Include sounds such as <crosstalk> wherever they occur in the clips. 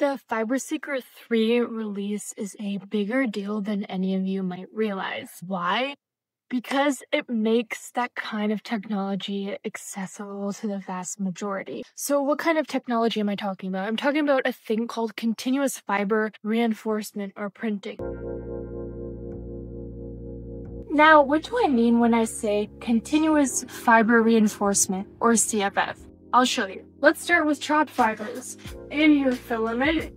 The FibreSeeker 3 release is a bigger deal than any of you might realize. Why? Because it makes that kind of technology accessible to the vast majority. So, what kind of technology am I talking about? I'm talking about a thing called continuous fiber reinforcement or printing. Now, what do I mean when I say continuous fiber reinforcement or CFF? I'll show you. Let's start with chopped fibers. In your filament,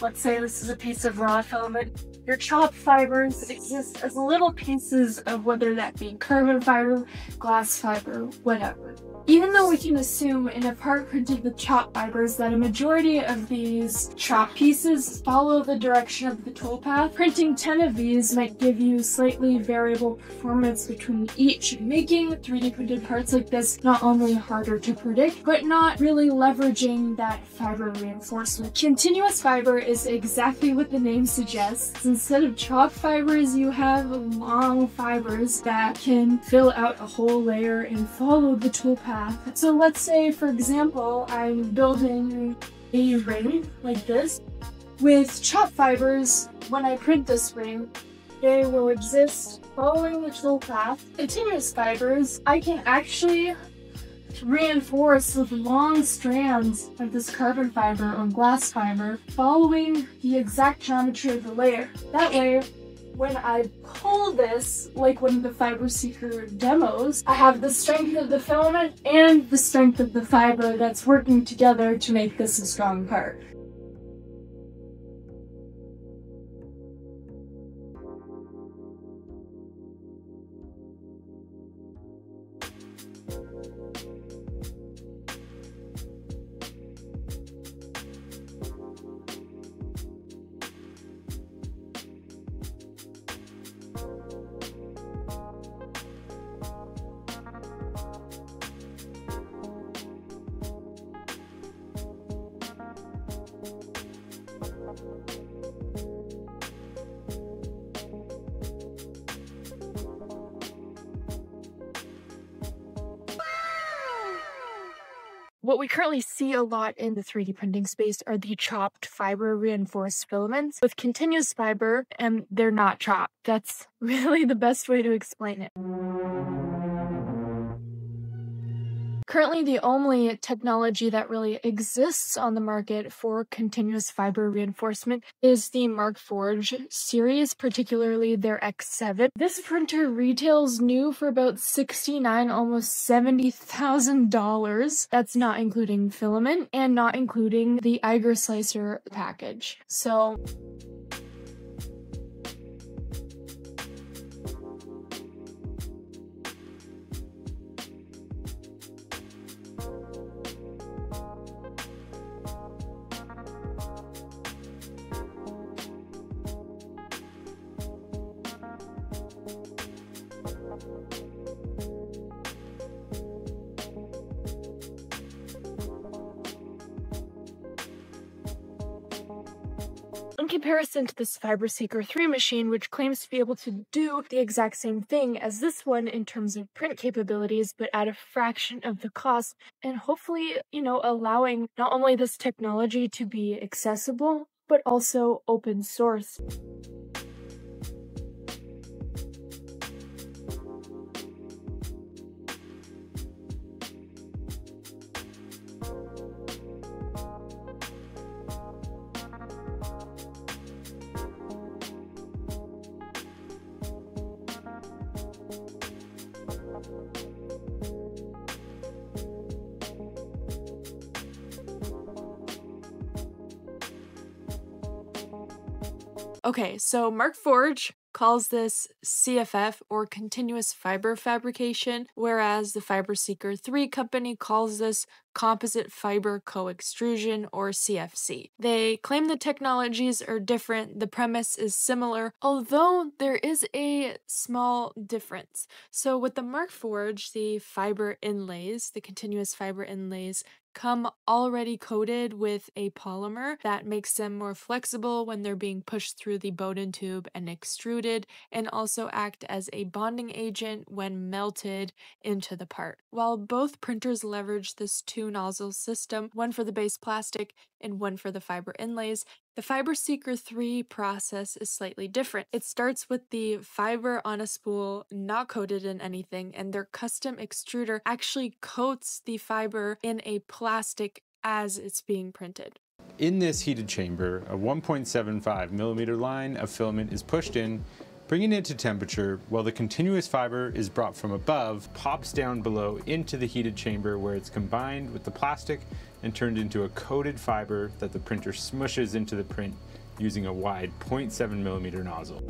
let's say this is a piece of raw filament, your chopped fibers exist as little pieces of whether that be carbon fiber, glass fiber, whatever. Even though we can assume in a part printed with chopped fibers that a majority of these chopped pieces follow the direction of the toolpath, printing 10 of these might give you slightly variable performance between each, making 3D printed parts like this not only harder to predict, but not really leveraging that fiber reinforcement. Continuous fiber is exactly what the name suggests. Instead of chopped fibers, you have long fibers that can fill out a whole layer and follow the toolpath path. So let's say, for example, I'm building a ring like this. With chop fibers, when I print this ring, they will exist following the tool path. Continuous fibers, I can actually reinforce with long strands of this carbon fiber or glass fiber following the exact geometry of the layer. That way, when I pull this, like one of the FibreSeeker demos, I have the strength of the filament and the strength of the fiber that's working together to make this a strong part. What we currently see a lot in the 3D printing space are the chopped fiber reinforced filaments with continuous fiber, and they're not chopped. That's <laughs> really the best way to explain it. Currently, the only technology that really exists on the market for continuous fiber reinforcement is the Markforged series, particularly their X7. This printer retails new for about 69 almost $70,000. That's not including filament and not including the Eiger slicer package. So comparison to this FibreSeeker 3 machine, which claims to be able to do the exact same thing as this one in terms of print capabilities, but at a fraction of the cost, and hopefully, you know, allowing not only this technology to be accessible, but also open source. Okay, so Markforged calls this CFF or continuous fiber fabrication, whereas the FibreSeeker 3 company calls this composite fiber co-extrusion or CFC. They claim the technologies are different, the premise is similar, although there is a small difference. So with the Markforged, the fiber inlays, the continuous fiber inlays come already coated with a polymer that makes them more flexible when they're being pushed through the Bowden tube and extruded, and also act as a bonding agent when melted into the part. While both printers leverage this two nozzle system, one for the base plastic and one for the fiber inlays, the FibreSeeker 3 process is slightly different. It starts with the fiber on a spool not coated in anything, and their custom extruder actually coats the fiber in a plastic as it's being printed. In this heated chamber, a 1.75 millimeter line of filament is pushed in, bringing it to temperature while the continuous fiber is brought from above, pops down below into the heated chamber where it's combined with the plastic and turned into a coated fiber that the printer smushes into the print using a wide 0.7 millimeter nozzle.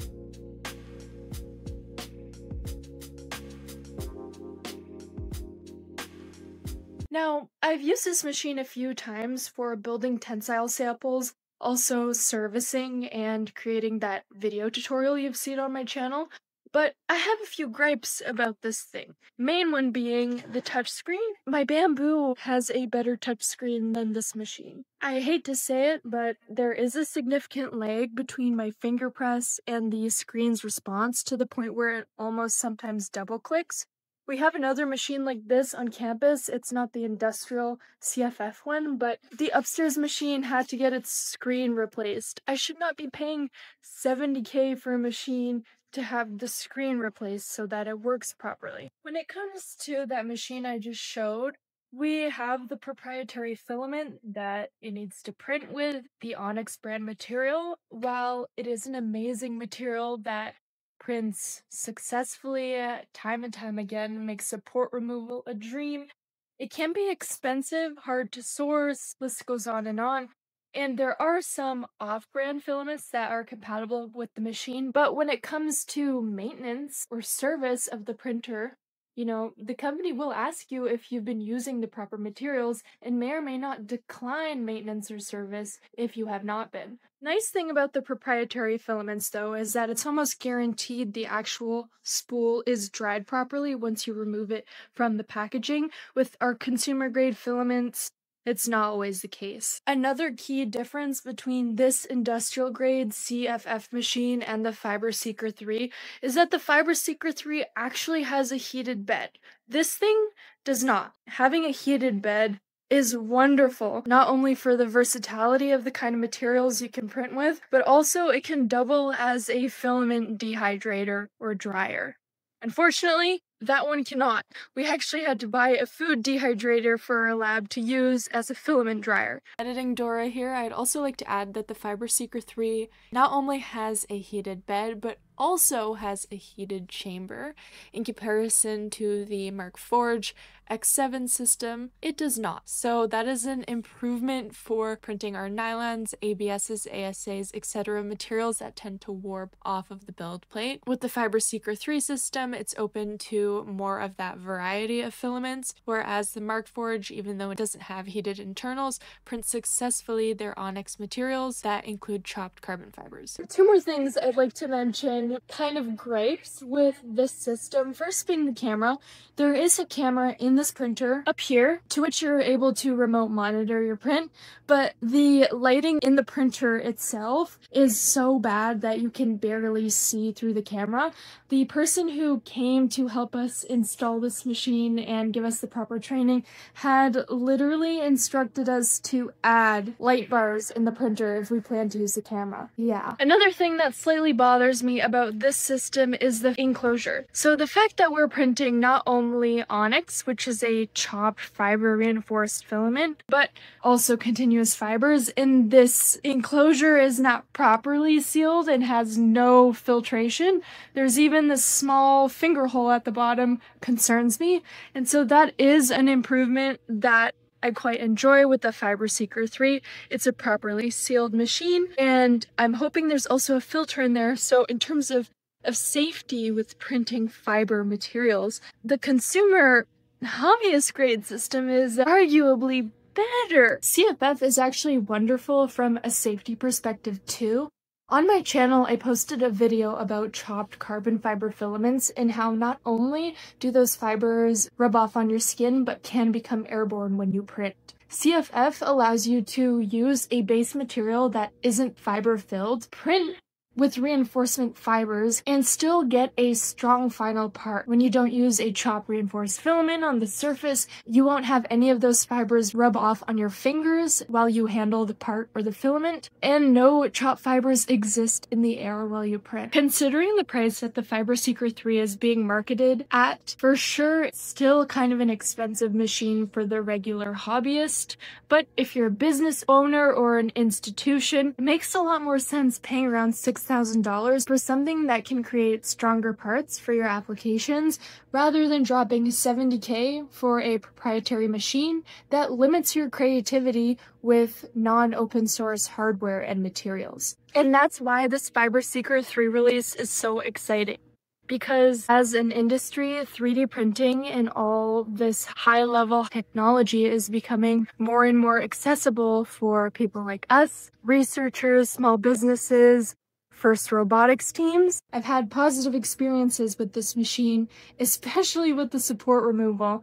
Now, I've used this machine a few times for building tensile samples, also servicing and creating that video tutorial you've seen on my channel, but I have a few gripes about this thing. Main one being the touchscreen. My Bambu has a better touchscreen than this machine. I hate to say it, but there is a significant lag between my finger press and the screen's response to the point where it almost sometimes double clicks. We have another machine like this on campus. It's not the industrial CFF one, but the upstairs machine had to get its screen replaced. I should not be paying 70k for a machine to have the screen replaced so that it works properly. When it comes to that machine I just showed, we have the proprietary filament that it needs to print with, the Onyx brand material. While it is an amazing material that prints successfully uh, time and time again, makes support removal a dream, it can be expensive, hard to source, list goes on and on. And there are some off brand filaments that are compatible with the machine, but when it comes to maintenance or service of the printer, you know, the company will ask you if you've been using the proper materials and may or may not decline maintenance or service if you have not been. Nice thing about the proprietary filaments though is that it's almost guaranteed the actual spool is dried properly once you remove it from the packaging. With our consumer grade filaments, it's not always the case. Another key difference between this industrial grade CFF machine and the FibreSeeker 3 is that the FibreSeeker 3 actually has a heated bed. This thing does not. Having a heated bed is wonderful, not only for the versatility of the kind of materials you can print with, but also it can double as a filament dehydrator or dryer. Unfortunately, that one cannot. We actually had to buy a food dehydrator for our lab to use as a filament dryer. Editing Dora here, I'd also like to add that the FibreSeeker 3 not only has a heated bed, but also has a heated chamber. In comparison to the Markforged X7 system, it does not. So that is an improvement for printing our nylons, ABSs, ASAs, etc. materials that tend to warp off of the build plate. With the FibreSeeker 3 system, it's open to more of that variety of filaments, whereas the Markforged, even though it doesn't have heated internals, prints successfully their Onyx materials that include chopped carbon fibers. Two more things I'd like to mention kind of gripes with this system. First being the camera. There is a camera in this printer up here to which you're able to remote monitor your print, but the lighting in the printer itself is so bad that you can barely see through the camera. The person who came to help us install this machine and give us the proper training had literally instructed us to add light bars in the printer if we plan to use the camera. Yeah. Another thing that slightly bothers me about this system is the enclosure. So the fact that we're printing not only onyx, which is a chopped fiber reinforced filament, but also continuous fibers, and this enclosure is not properly sealed and has no filtration. There's even this small finger hole at the bottom concerns me. And so that is an improvement that I quite enjoy with the FibreSeeker 3. It's a properly sealed machine and I'm hoping there's also a filter in there. So in terms of, of safety with printing fiber materials, the consumer hobbyist grade system is arguably better. CFF is actually wonderful from a safety perspective too. On my channel, I posted a video about chopped carbon fiber filaments and how not only do those fibers rub off on your skin, but can become airborne when you print. CFF allows you to use a base material that isn't fiber filled, print with reinforcement fibers and still get a strong final part. When you don't use a chop reinforced filament on the surface, you won't have any of those fibers rub off on your fingers while you handle the part or the filament, and no chop fibers exist in the air while you print. Considering the price that the FibreSeeker 3 is being marketed at, for sure it's still kind of an expensive machine for the regular hobbyist, but if you're a business owner or an institution, it makes a lot more sense paying around six $6,000 for something that can create stronger parts for your applications rather than dropping 70k for a proprietary machine that limits your creativity with non-open source hardware and materials. And that's why this FibreSeeker 3 release is so exciting because as an industry, 3D printing and all this high level technology is becoming more and more accessible for people like us, researchers, small businesses, FIRST robotics teams. I've had positive experiences with this machine, especially with the support removal.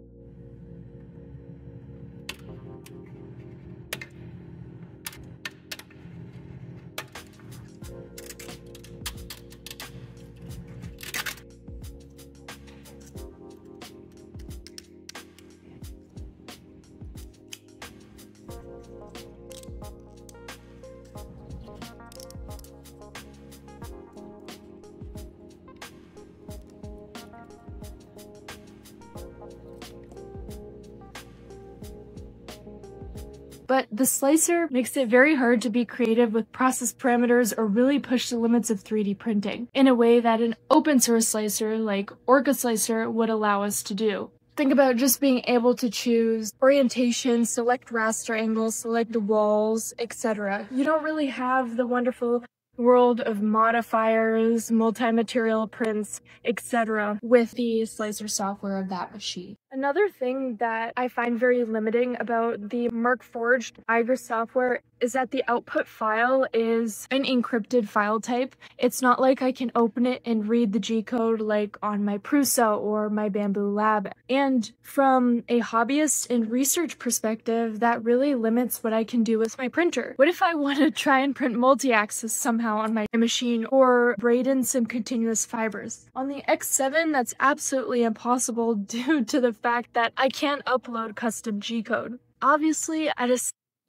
But the slicer makes it very hard to be creative with process parameters or really push the limits of 3D printing in a way that an open source slicer like Orca Slicer would allow us to do. Think about just being able to choose orientation, select raster angles, select the walls, etc. You don't really have the wonderful world of modifiers, multi-material prints, etc. with the slicer software of that machine. Another thing that I find very limiting about the Markforged Eiger software is that the output file is an encrypted file type. It's not like I can open it and read the G code like on my Prusa or my Bambu Lab. And from a hobbyist and research perspective, that really limits what I can do with my printer. What if I want to try and print multi-axis somehow on my machine or braid in some continuous fibers? On the X7, that's absolutely impossible <laughs> due to the fact that I can't upload custom G code. Obviously, at a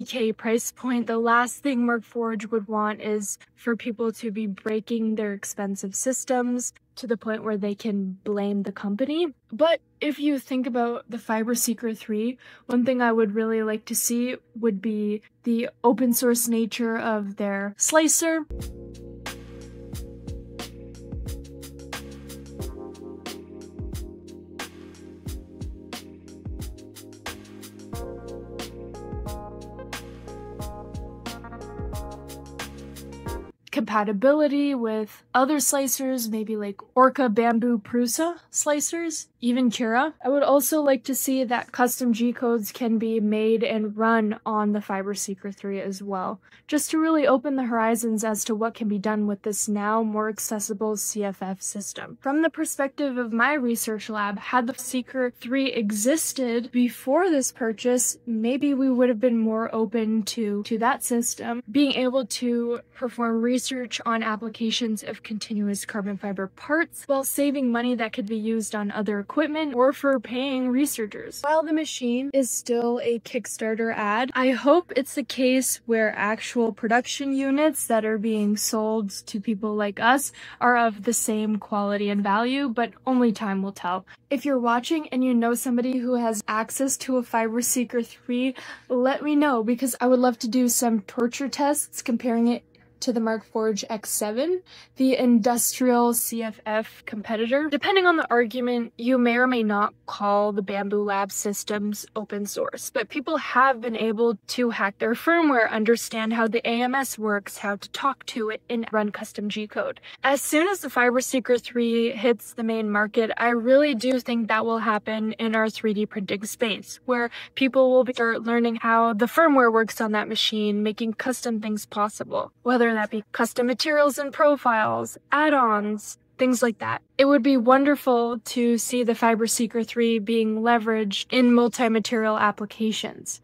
a K price point, the last thing Markforged would want is for people to be breaking their expensive systems to the point where they can blame the company. But if you think about the FibreSeeker 3, one thing I would really like to see would be the open source nature of their slicer. Compatibility with other slicers, maybe like Orca Bambu Prusa slicers, even Cura. I would also like to see that custom G codes can be made and run on the FibreSeeker 3 as well, just to really open the horizons as to what can be done with this now more accessible CFF system. From the perspective of my research lab, had the Seeker 3 existed before this purchase, maybe we would have been more open to, to that system, being able to perform research on applications of continuous carbon fiber parts while saving money that could be used on other equipment or for paying researchers. While the machine is still a Kickstarter ad, I hope it's the case where actual production units that are being sold to people like us are of the same quality and value, but only time will tell. If you're watching and you know somebody who has access to a FibreSeeker 3, let me know because I would love to do some torture tests comparing it to the Markforged X7, the industrial CFF competitor. Depending on the argument, you may or may not call the Bambu Lab systems open source, but people have been able to hack their firmware, understand how the AMS works, how to talk to it, and run custom G code. As soon as the FibreSeeker 3 hits the main market, I really do think that will happen in our 3D printing space, where people will start learning how the firmware works on that machine, making custom things possible. Whether whether that be custom materials and profiles, add ons, things like that. It would be wonderful to see the FibreSeeker 3 being leveraged in multi material applications.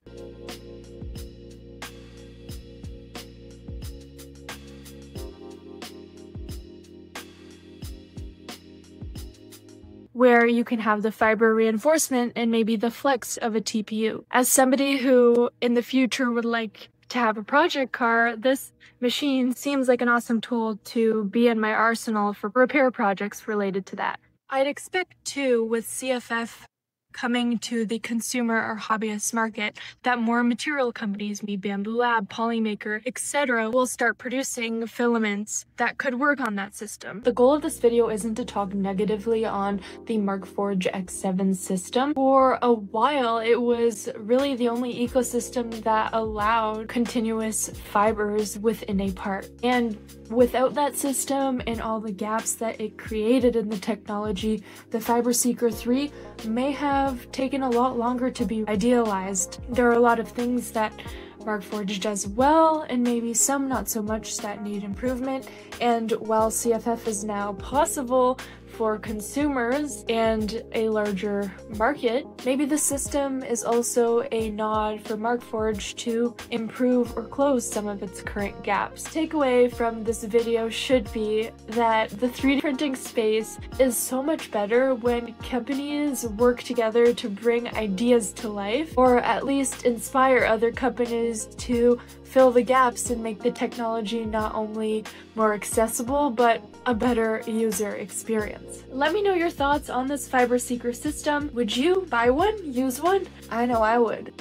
where you can have the fiber reinforcement and maybe the flex of a TPU. As somebody who in the future would like to have a project car, this machine seems like an awesome tool to be in my arsenal for repair projects related to that. I'd expect too with CFF coming to the consumer or hobbyist market that more material companies, me Bambu Lab, Polymaker, etc., will start producing filaments that could work on that system. The goal of this video isn't to talk negatively on the Markforged X7 system. For a while, it was really the only ecosystem that allowed continuous fibers within a part. And without that system and all the gaps that it created in the technology, the FibreSeeker 3 may have have taken a lot longer to be idealized. There are a lot of things that Markforged does well, and maybe some not so much that need improvement. And while CFF is now possible, for consumers and a larger market, maybe the system is also a nod for Markforged to improve or close some of its current gaps. Takeaway from this video should be that the 3D printing space is so much better when companies work together to bring ideas to life, or at least inspire other companies to fill the gaps and make the technology not only more accessible, but a better user experience. Let me know your thoughts on this FibreSeeker system. Would you buy one? Use one? I know I would.